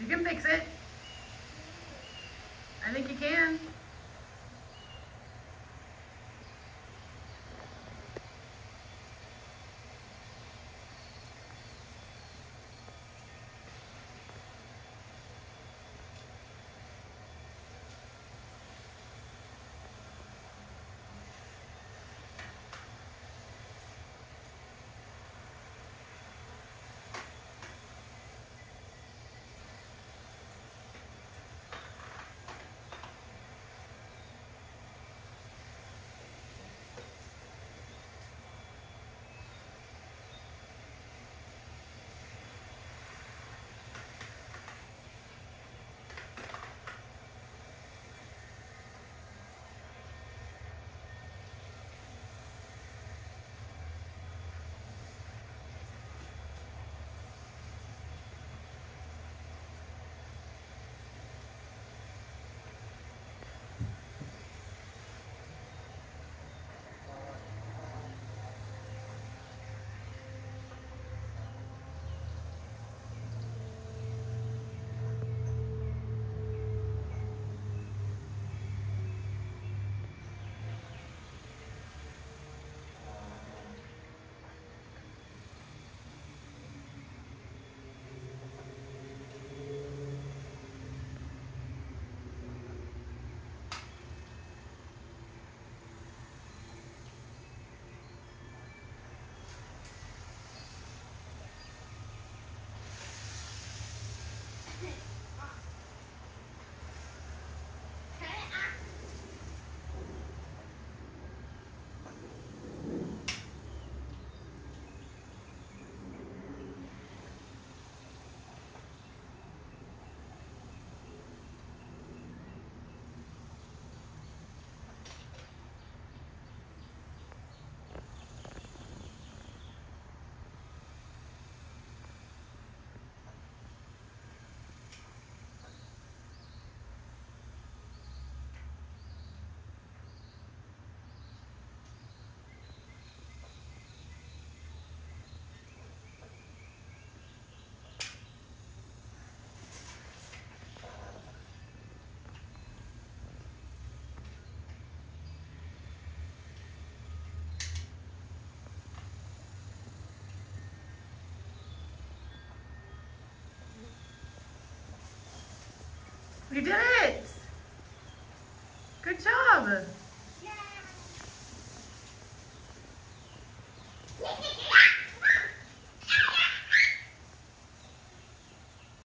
You can fix it. I think you can. You did it! Good job! Yeah.